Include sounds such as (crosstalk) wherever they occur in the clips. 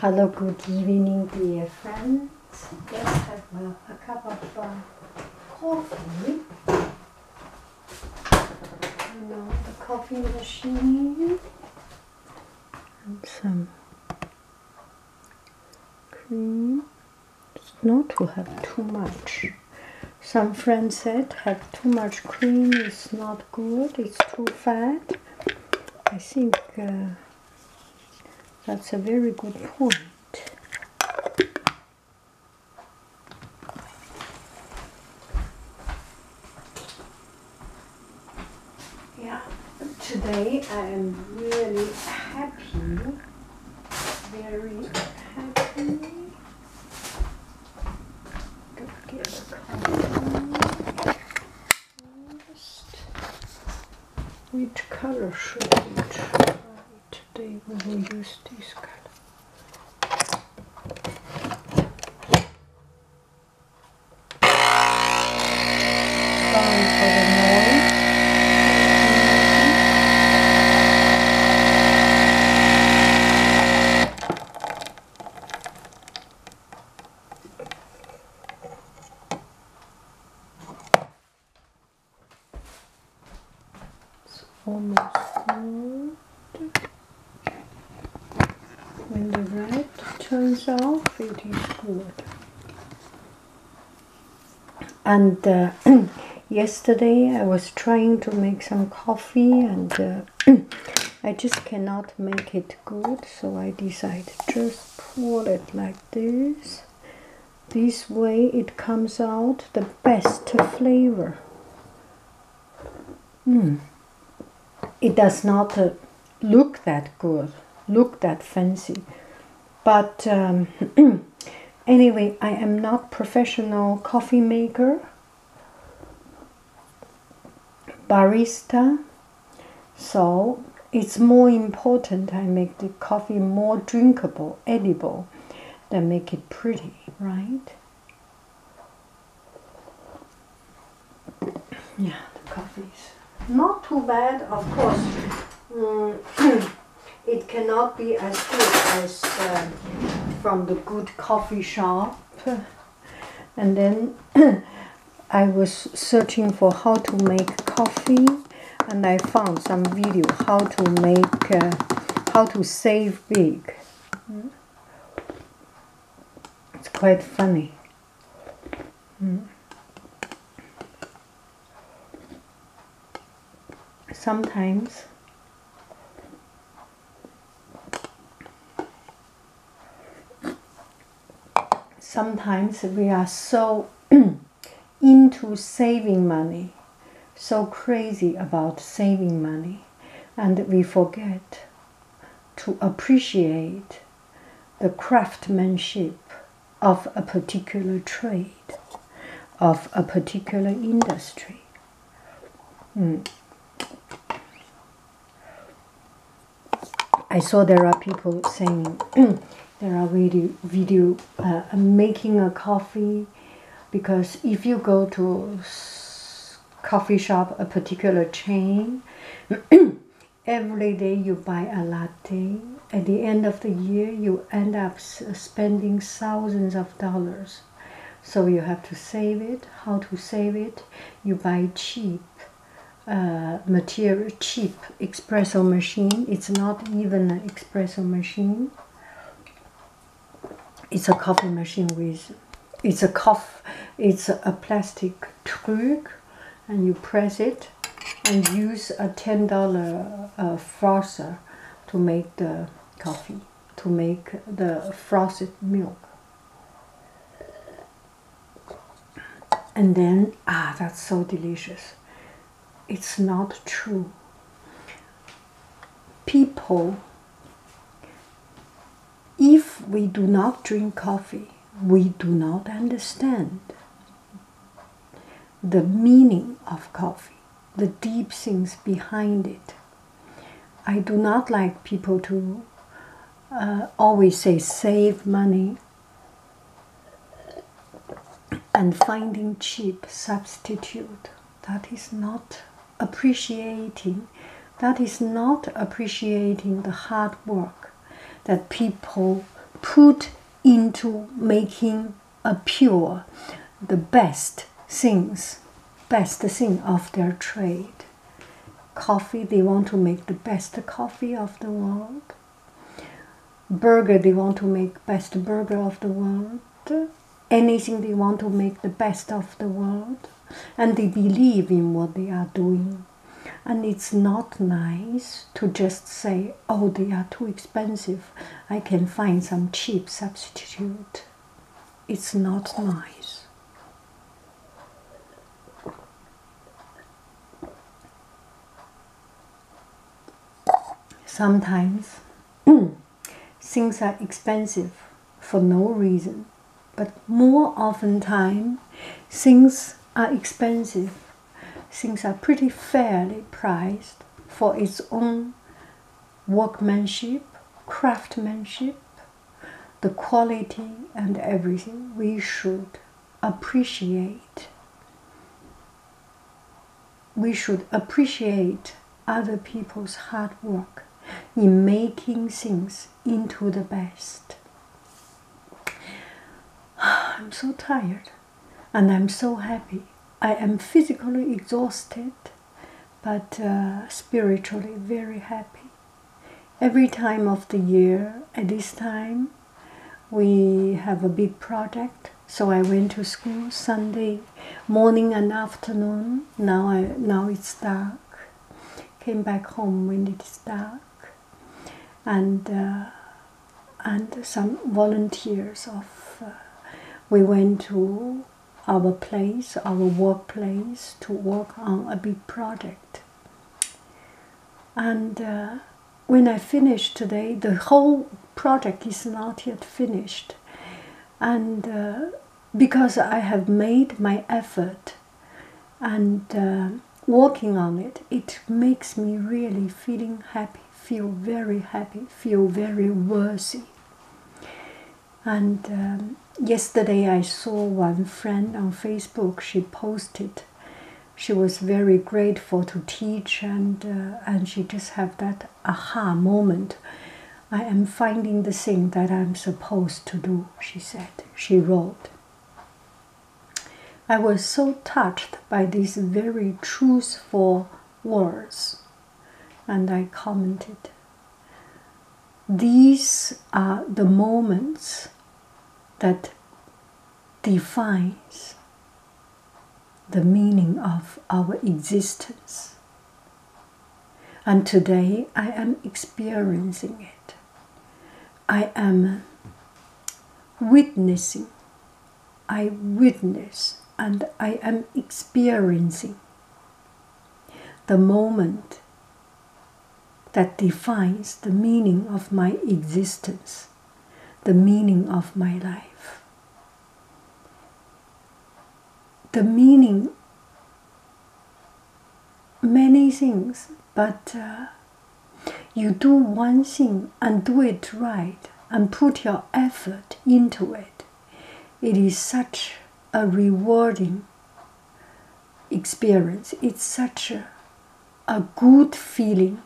Hello, good evening, dear friends. Let's have a, a cup of uh, coffee. Turn on the coffee machine. And some cream. It's not to have too much. Some friends said have too much cream is not good, it's too fat. I think uh, that's a very good point. Yeah, today I am really happy, very happy. Which color should try? We will use this color. Sorry for the noise. It's almost good. When the red turns off, it is good. And uh, (clears throat) yesterday I was trying to make some coffee and uh, (clears throat) I just cannot make it good, so I decided just pour it like this. This way it comes out the best flavor. Mm. It does not uh, look that good, look that fancy, but um, (clears throat) anyway, I am not professional coffee maker, barista, so it's more important I make the coffee more drinkable, edible, than make it pretty, right? Yeah, the coffee's not too bad, of course. Mm, (clears throat) it cannot be as good as uh, from the good coffee shop. And then (clears throat) I was searching for how to make coffee, and I found some video how to make uh, how to save big. It's quite funny. Mm. Sometimes sometimes we are so (clears throat) into saving money, so crazy about saving money, and we forget to appreciate the craftsmanship of a particular trade, of a particular industry. Mm. I saw there are people saying (clears throat) there are video video uh, making a coffee because if you go to coffee shop a particular chain (clears throat) every day you buy a latte. At the end of the year you end up spending thousands of dollars. So you have to save it. How to save it? You buy cheap uh, material cheap espresso machine. It's not even an espresso machine it's a coffee machine with it's a cough it's a plastic tube and you press it and use a ten dollar uh, frother to make the coffee to make the frosted milk. And then ah that's so delicious. It's not true. People if we do not drink coffee, we do not understand the meaning of coffee, the deep things behind it. I do not like people to uh, always say save money and finding cheap substitute. That is not appreciating. That is not appreciating the hard work that people put into making a pure the best things, best thing of their trade. Coffee, they want to make the best coffee of the world. Burger, they want to make best burger of the world. Anything they want to make the best of the world. And they believe in what they are doing. And it's not nice to just say, oh, they are too expensive. I can find some cheap substitute. It's not nice. Sometimes (clears throat) things are expensive for no reason, but more often time things are expensive. Things are pretty fairly priced for its own workmanship, craftsmanship, the quality and everything. We should appreciate. We should appreciate other people's hard work in making things into the best. (sighs) I'm so tired and I'm so happy. I am physically exhausted, but uh, spiritually very happy. Every time of the year, at this time, we have a big project. So I went to school Sunday morning and afternoon. Now I now it's dark. Came back home when it is dark and uh, and some volunteers of uh, we went to our place, our workplace, to work on a big project. And uh, when I finished today, the whole project is not yet finished, and because I have made my effort and working on it, it makes me really feeling happy feel very happy, feel very worthy. And um, yesterday I saw one friend on Facebook, she posted. She was very grateful to teach, and, uh, and she just had that aha moment. I am finding the thing that I'm supposed to do, she said. She wrote. I was so touched by these very truthful words and I commented. These are the moments that defines the meaning of our existence. And today I am experiencing it. I am witnessing. I witness and I am experiencing the moment that defines the meaning of my existence, the meaning of my life. The meaning, many things, but uh, you do one thing and do it right and put your effort into it. It is such a rewarding experience. It's such a, a good feeling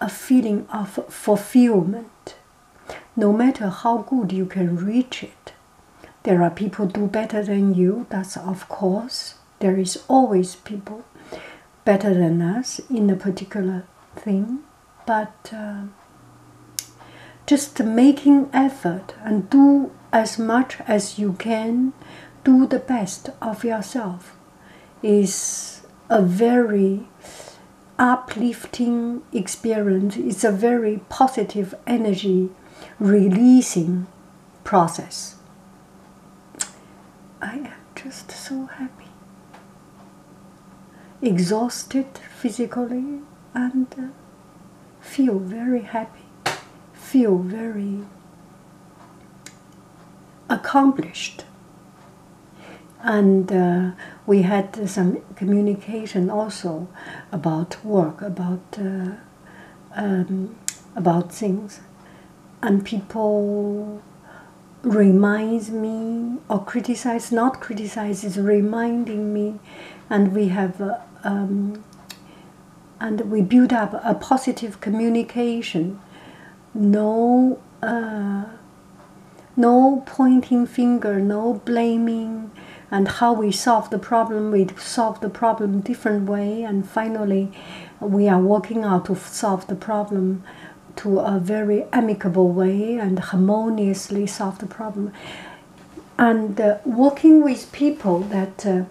a feeling of fulfillment. No matter how good you can reach it, there are people do better than you. That's of course. There is always people better than us in a particular thing, but uh, just making effort and do as much as you can, do the best of yourself, is a very uplifting experience. It's a very positive energy releasing process. I am just so happy. Exhausted physically and uh, feel very happy, feel very accomplished. And uh, we had some communication also about work, about uh, um, about things, and people reminds me or criticize, not criticize, is reminding me, and we have. Um, and we build up a positive communication no uh, no pointing finger, no blaming, and how we solve the problem. We solve the problem different way, and finally, we are working out to solve the problem to a very amicable way and harmoniously solve the problem. And uh, working with people that uh,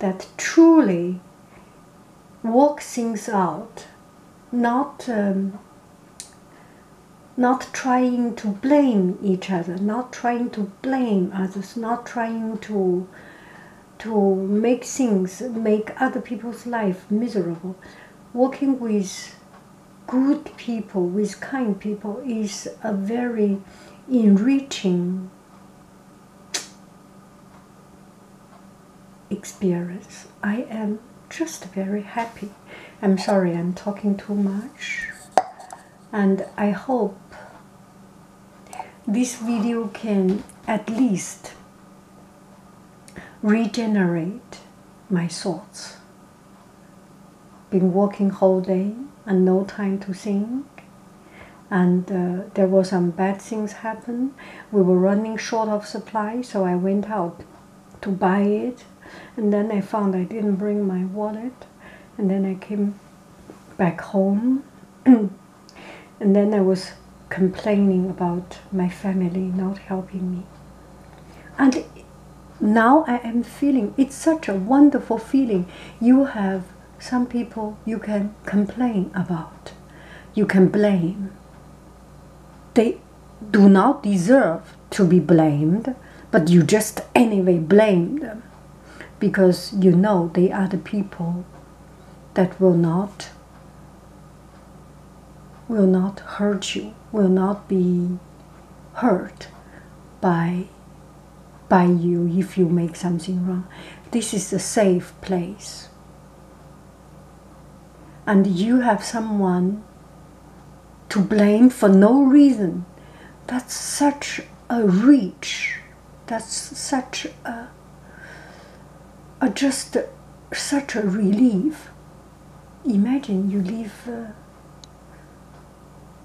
that truly work things out, not um, not trying to blame each other, not trying to blame others, not trying to to make things make other people's life miserable. Working with good people, with kind people is a very enriching experience. I am just very happy. I'm sorry I'm talking too much. And I hope this video can at least regenerate my thoughts. Been working whole day and no time to think. And uh, there were some bad things happen. We were running short of supply, so I went out to buy it. And then I found I didn't bring my wallet. And then I came back home. (clears throat) and then I was complaining about my family not helping me. And now I am feeling it's such a wonderful feeling. You have some people you can complain about, you can blame. They do not deserve to be blamed, but you just anyway blame them because you know they are the people that will not will not hurt you, will not be hurt by by you if you make something wrong. This is a safe place. And you have someone to blame for no reason. That's such a reach. That's such a, a just such a relief. Imagine you live uh,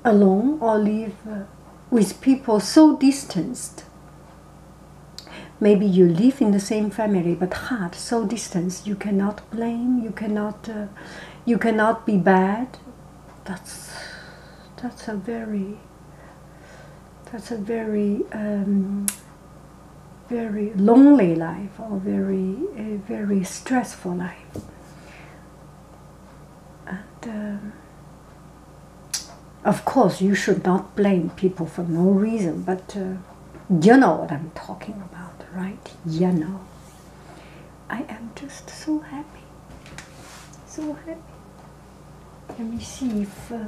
alone or live uh, with people so distanced maybe you live in the same family but heart so distanced. you cannot blame you cannot uh, you cannot be bad that's that's a very that's a very um, very lonely life or very a very stressful life and um, of course you should not blame people for no reason but uh, you know what i'm talking about right? You know. I am just so happy. So happy. Let me see if. Uh,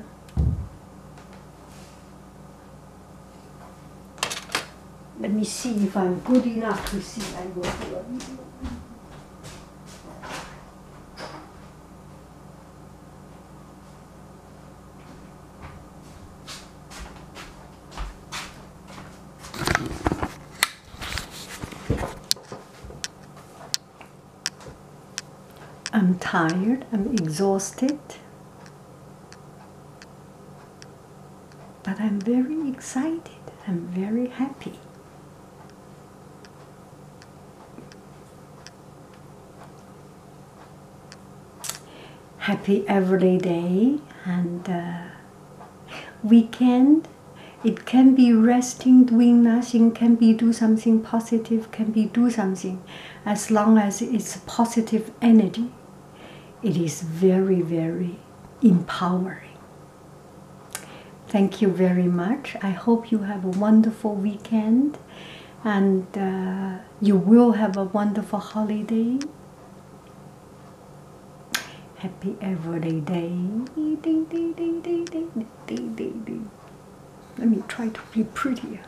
let me see if I'm good enough to see. I a video. I'm tired, I'm exhausted, but I'm very excited, I'm very happy. Happy every day and uh, weekend. It can be resting, doing nothing, can be do something positive, can be do something as long as it's positive energy it is very, very empowering. Thank you very much. I hope you have a wonderful weekend and uh, you will have a wonderful holiday. Happy every day. day. Let me try to be prettier.